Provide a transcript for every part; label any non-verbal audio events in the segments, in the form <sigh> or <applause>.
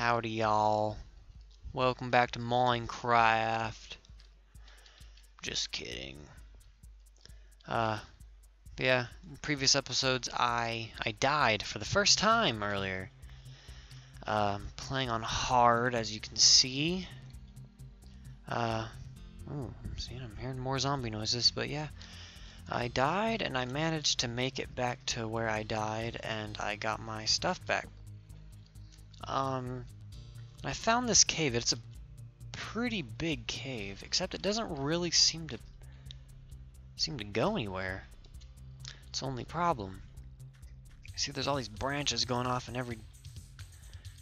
Howdy y'all. Welcome back to Minecraft. Just kidding. Uh, yeah, previous episodes I I died for the first time earlier. Um, playing on hard, as you can see. Uh, ooh, I'm seeing, I'm hearing more zombie noises, but yeah. I died, and I managed to make it back to where I died, and I got my stuff back. Um, I found this cave. It's a pretty big cave, except it doesn't really seem to seem to go anywhere. It's the only problem. See, there's all these branches going off in every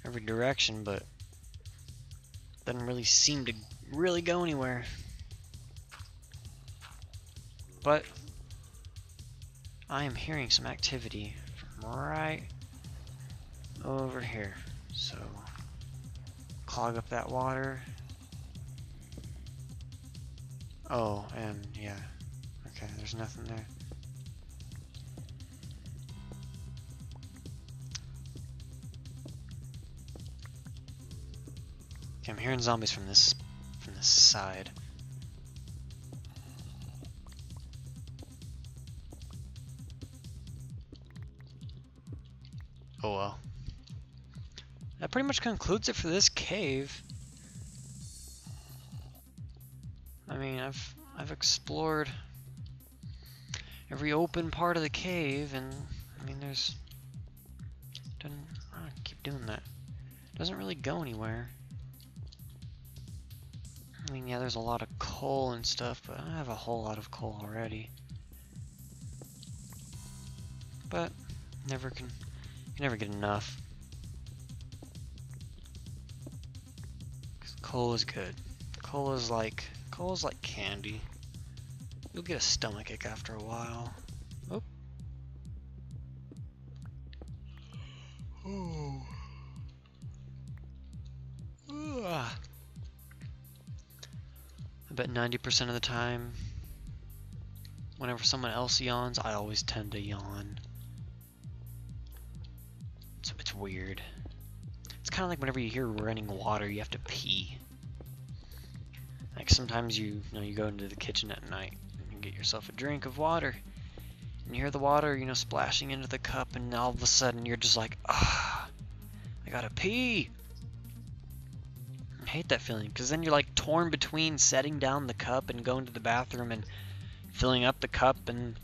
every direction, but doesn't really seem to really go anywhere. But I am hearing some activity from right over here. So clog up that water. Oh, and yeah. Okay, there's nothing there. Okay, I'm hearing zombies from this from this side. Pretty much concludes it for this cave. I mean, I've I've explored every open part of the cave, and I mean, there's doesn't I keep doing that. Doesn't really go anywhere. I mean, yeah, there's a lot of coal and stuff, but I have a whole lot of coal already. But never can, can never get enough. Coal is good. Coal is like coal is like candy. You'll get a stomach ache after a while. Oh. Oh. I bet 90% of the time, whenever someone else yawns, I always tend to yawn. It's, it's weird. Kind of like whenever you hear running water, you have to pee. Like sometimes you, you know, you go into the kitchen at night and you get yourself a drink of water, and you hear the water, you know, splashing into the cup, and all of a sudden you're just like, ah, I gotta pee. I hate that feeling because then you're like torn between setting down the cup and going to the bathroom and filling up the cup and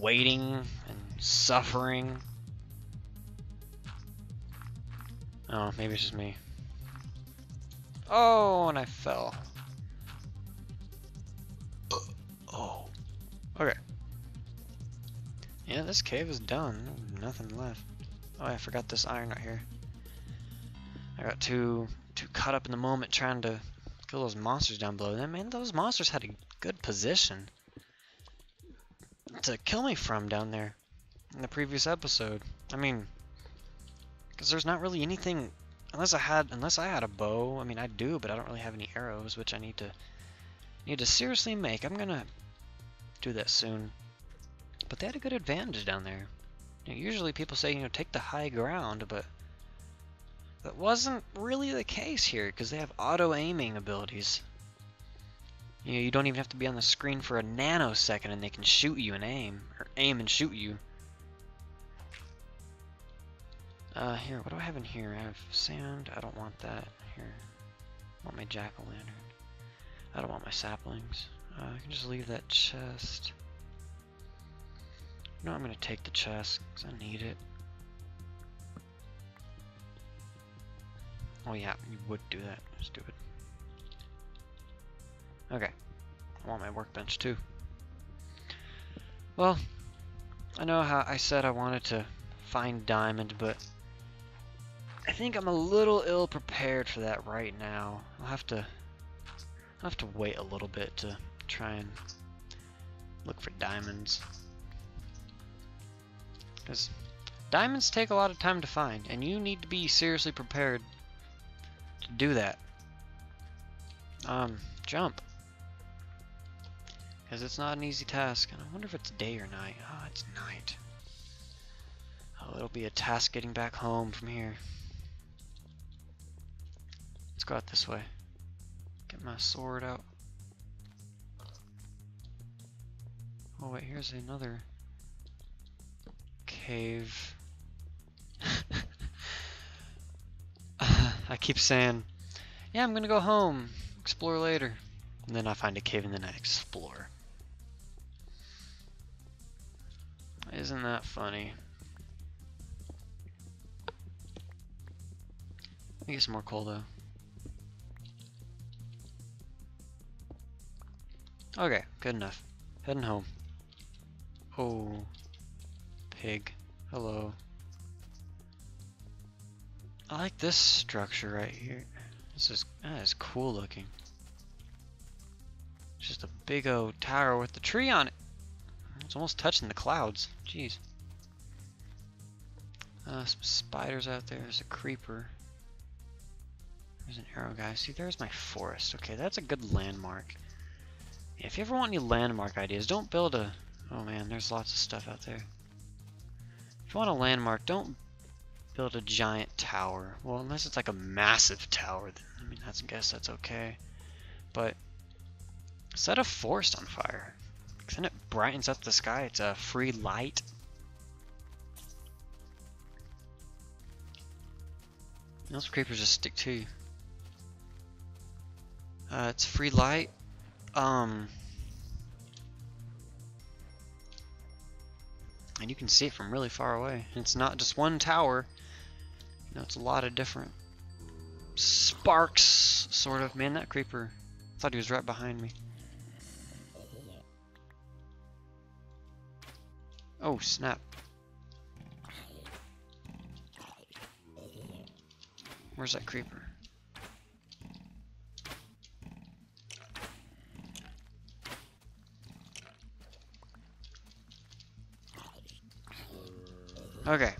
waiting and suffering Oh, maybe it's just me. Oh, and I fell. Oh. Okay. Yeah, this cave is done. Nothing left. Oh, I forgot this iron right here. I got too too caught up in the moment trying to kill those monsters down below. Then, man, those monsters had a good position to kill me from down there in the previous episode. I mean, because there's not really anything, unless I had, unless I had a bow, I mean I do, but I don't really have any arrows, which I need to, need to seriously make. I'm gonna do that soon. But they had a good advantage down there. Usually people say, you know, take the high ground, but that wasn't really the case here, because they have auto-aiming abilities. You know, you don't even have to be on the screen for a nanosecond and they can shoot you and aim, or aim and shoot you. Uh, here, what do I have in here? I have sand. I don't want that. Here. I want my jack-o'-lantern. I don't want my saplings. Uh, I can just leave that chest. No, I'm going to take the chest, because I need it. Oh yeah, you would do that. Stupid. Okay. I want my workbench too. Well, I know how I said I wanted to find diamond, but I think I'm a little ill prepared for that right now. I'll have to I'll have to wait a little bit to try and look for diamonds. Because diamonds take a lot of time to find, and you need to be seriously prepared to do that. Um, jump. Because it's not an easy task, and I wonder if it's day or night. Oh, it's night. Oh, it'll be a task getting back home from here. Let's go out this way. Get my sword out. Oh wait, here's another cave. <laughs> I keep saying, yeah, I'm gonna go home, explore later. And then I find a cave and then I explore. Isn't that funny? Let me get some more coal though. Okay, good enough. Heading home. Oh, pig. Hello. I like this structure right here. This is that is cool looking. Just a big old tower with the tree on it. It's almost touching the clouds. Jeez. Uh, some spiders out there. There's a creeper. There's an arrow guy. See, there's my forest. Okay, that's a good landmark. If you ever want any landmark ideas, don't build a... Oh man, there's lots of stuff out there. If you want a landmark, don't build a giant tower. Well, unless it's like a massive tower, then, I mean, that's, I guess that's okay. But set a forest on fire. Then it brightens up the sky. It's a free light. Those creepers just stick to you. Uh, it's free light. Um, and you can see it from really far away. It's not just one tower. You know, it's a lot of different sparks, sort of. Man, that creeper. I thought he was right behind me. Oh, snap. Where's that creeper? Okay.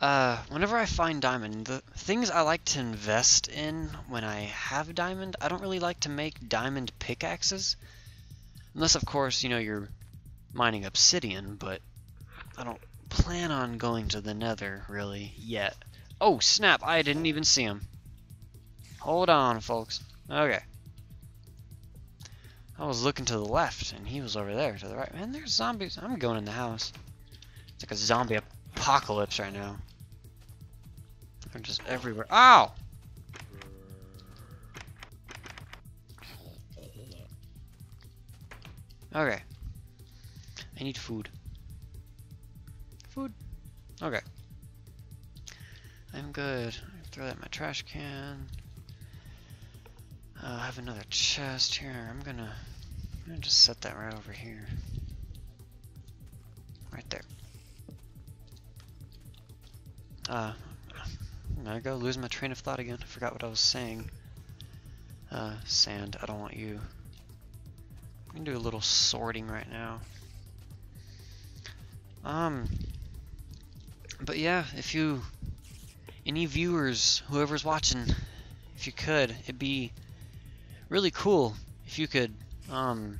Uh, whenever I find diamond, the things I like to invest in when I have diamond, I don't really like to make diamond pickaxes. Unless, of course, you know, you're mining obsidian, but I don't plan on going to the nether, really, yet. Oh, snap, I didn't even see him. Hold on, folks. Okay. I was looking to the left, and he was over there to the right. Man, there's zombies. I'm going in the house. It's like a zombie apocalypse right now. They're just everywhere. Ow! Okay. I need food. Food. Okay. I'm good. Throw that in my trash can. Uh, I have another chest here. I'm gonna, I'm gonna just set that right over here. Right there. Uh, there I go, losing my train of thought again. I forgot what I was saying. Uh, sand, I don't want you. I'm gonna do a little sorting right now. Um, but yeah, if you, any viewers, whoever's watching, if you could, it'd be really cool if you could, um,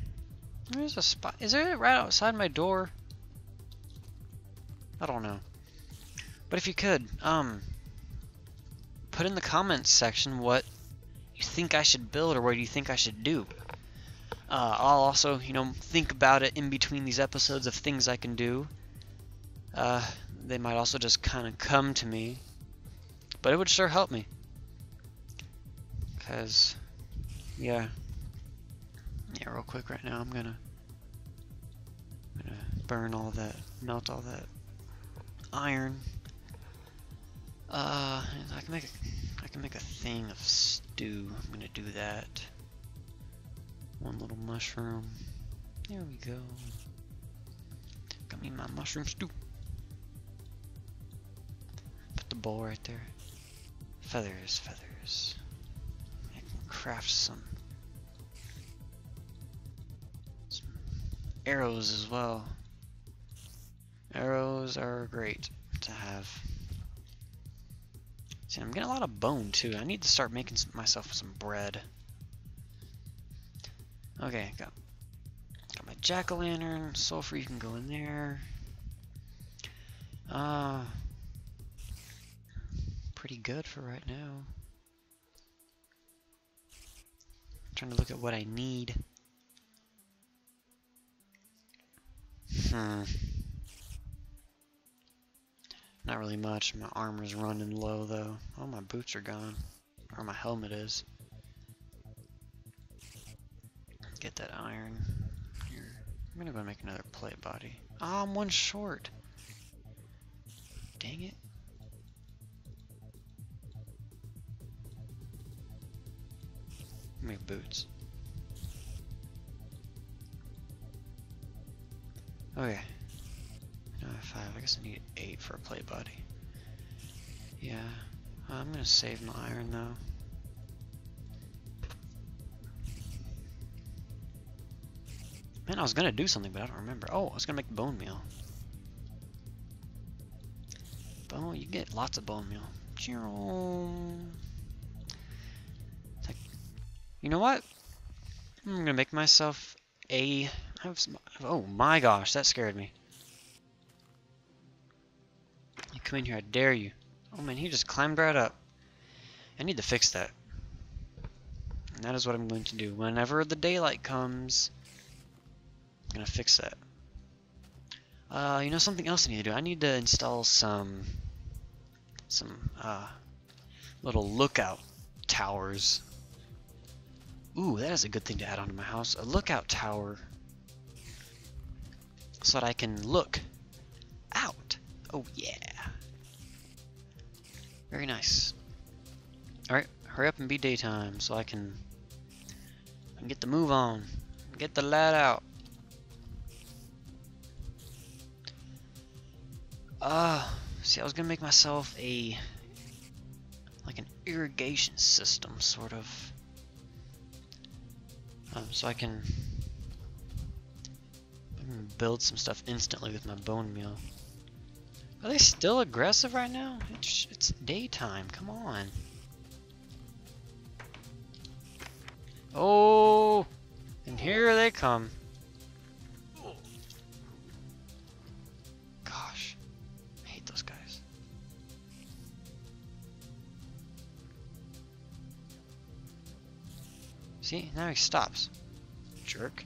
there's a spot, is there right outside my door? I don't know. But if you could, um, put in the comments section what you think I should build or what you think I should do. Uh, I'll also, you know, think about it in between these episodes of things I can do. Uh, they might also just kind of come to me. But it would sure help me. Because, yeah. Yeah, real quick right now, I'm gonna, I'm gonna burn all that, melt all that iron. Uh, I can make a, I can make a thing of stew. I'm gonna do that. One little mushroom. There we go. Got me my mushroom stew. Put the bowl right there. Feathers, feathers. I can craft some, some arrows as well. Arrows are great to have. And I'm getting a lot of bone, too. I need to start making myself some bread. Okay, got, got my jack-o'-lantern. Sulfur, you can go in there. Uh, pretty good for right now. I'm trying to look at what I need. Hmm. Not really much. My armor's running low though. Oh, my boots are gone. Or my helmet is. Get that iron. Here. I'm gonna go make another plate body. Oh, I'm one short. Dang it. Make boots. Okay. Five. I guess I need eight for a plate body. Yeah. I'm gonna save my iron though. Man, I was gonna do something, but I don't remember. Oh, I was gonna make bone meal. Bone, you get lots of bone meal. Like, You know what? I'm gonna make myself a. Oh my gosh, that scared me. Come in here, I dare you. Oh man, he just climbed right up. I need to fix that. And that is what I'm going to do. Whenever the daylight comes, I'm gonna fix that. Uh, you know something else I need to do? I need to install some, some, uh, little lookout towers. Ooh, that is a good thing to add onto my house. A lookout tower. So that I can look out. Oh, yeah. Very nice. Alright, hurry up and be daytime so I can, get the move on. Get the lad out. Uh, see, I was gonna make myself a, like an irrigation system, sort of. Um, so I can build some stuff instantly with my bone meal. Are they still aggressive right now? It's, it's daytime, come on. Oh, and here they come. Gosh, I hate those guys. See, now he stops. Jerk.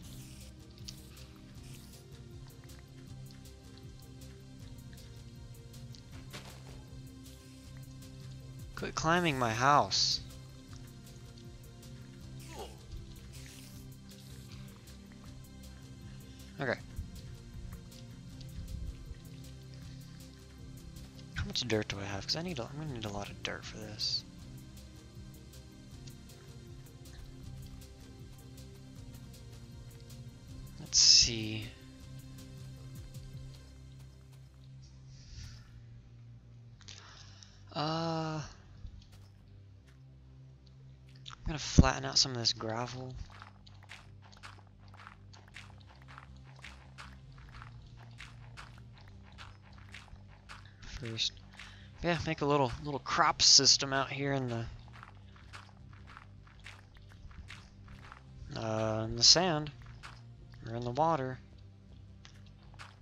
Quit climbing my house. Okay. How much dirt do I have? Because I need a, I'm gonna need a lot of dirt for this. Let's see. Gonna flatten out some of this gravel. First, yeah, make a little little crop system out here in the uh, in the sand or in the water,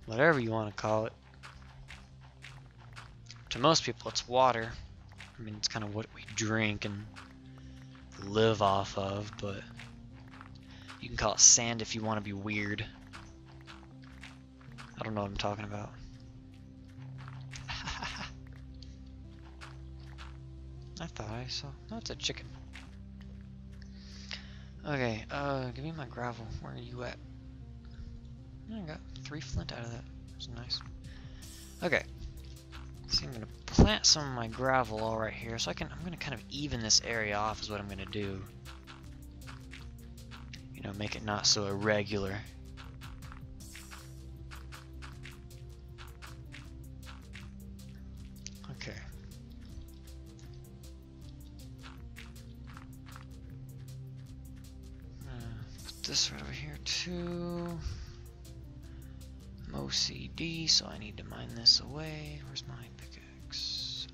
whatever you want to call it. To most people, it's water. I mean, it's kind of what we drink and live off of, but you can call it sand if you want to be weird. I don't know what I'm talking about. <laughs> I thought I saw. No, it's a chicken. Okay, uh, give me my gravel. Where are you at? I got three flint out of that. That's nice. Okay. See, I'm gonna plant some of my gravel all right here, so I can. I'm gonna kind of even this area off. Is what I'm gonna do. You know, make it not so irregular. Okay. Uh, put this right over here too. OCD, so I need to mine this away. Where's my pickaxe?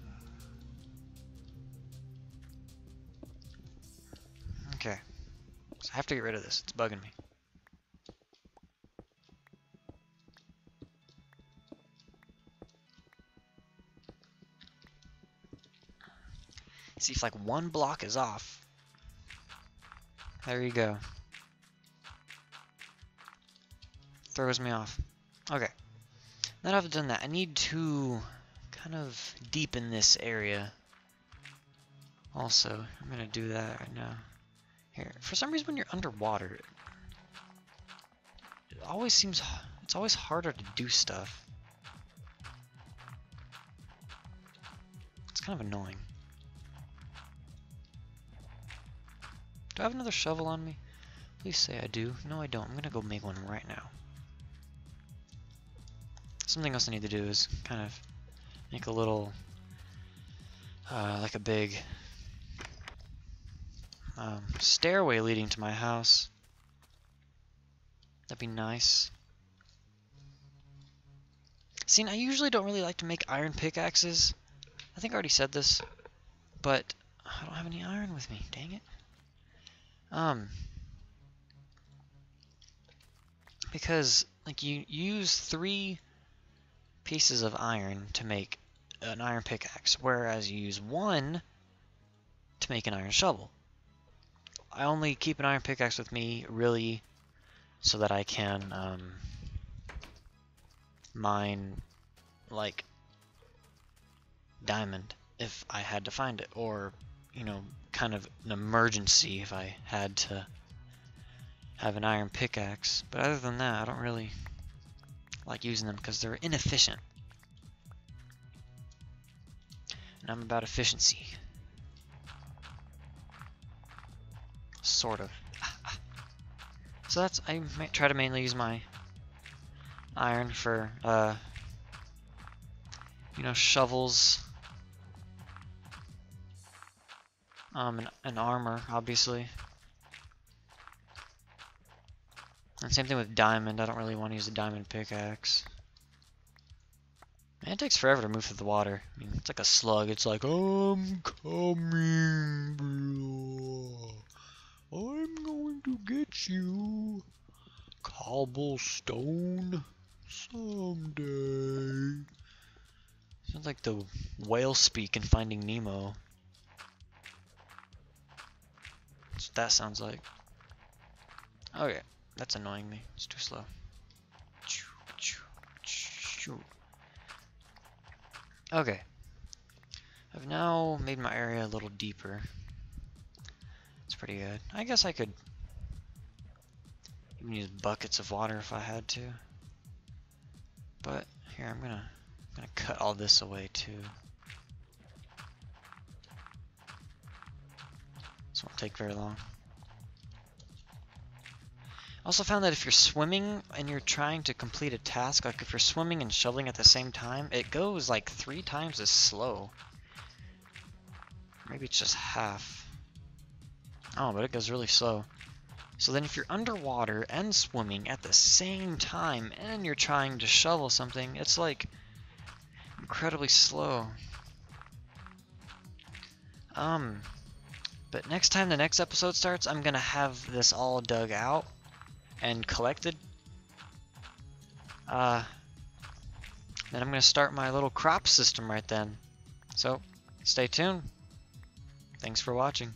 Uh, okay. So I have to get rid of this. It's bugging me. See if like one block is off. There you go. Throws me off. Okay. Now that I've done that, I need to kind of deepen this area. Also, I'm going to do that right now. Here, for some reason when you're underwater, it always seems, it's always harder to do stuff. It's kind of annoying. Do I have another shovel on me? Please say I do. No, I don't. I'm gonna go make one right now. Something else I need to do is kind of make a little, uh, like a big um, stairway leading to my house. That'd be nice. See, I usually don't really like to make iron pickaxes. I think I already said this, but I don't have any iron with me. Dang it. Um, because like you use three pieces of iron to make an iron pickaxe, whereas you use one to make an iron shovel. I only keep an iron pickaxe with me really so that I can um, mine like diamond if I had to find it or you know kind of an emergency if I had to have an iron pickaxe but other than that I don't really like using them because they're inefficient and I'm about efficiency sort of. <laughs> So that's, I try to mainly use my iron for, uh, you know, shovels, um, and, and armor, obviously. And same thing with diamond, I don't really want to use a diamond pickaxe. Man, it takes forever to move through the water. I mean, it's like a slug, it's like, I'm coming, bro. I'm going to get you, cobblestone, someday. Sounds like the whale speak in Finding Nemo. That's what that sounds like. Okay, that's annoying me. It's too slow. Okay. I've now made my area a little deeper It's pretty good. I guess I could even use buckets of water if I had to. But here I'm gonna I'm gonna cut all this away too. This won't take very long. Also found that if you're swimming and you're trying to complete a task, like if you're swimming and shoveling at the same time, it goes like three times as slow. Maybe it's just half. Oh, but it goes really slow. So then if you're underwater and swimming at the same time and you're trying to shovel something, it's like incredibly slow. Um, but next time the next episode starts, I'm gonna have this all dug out and collected. Uh, then I'm gonna start my little crop system right then. So, stay tuned. Thanks for watching.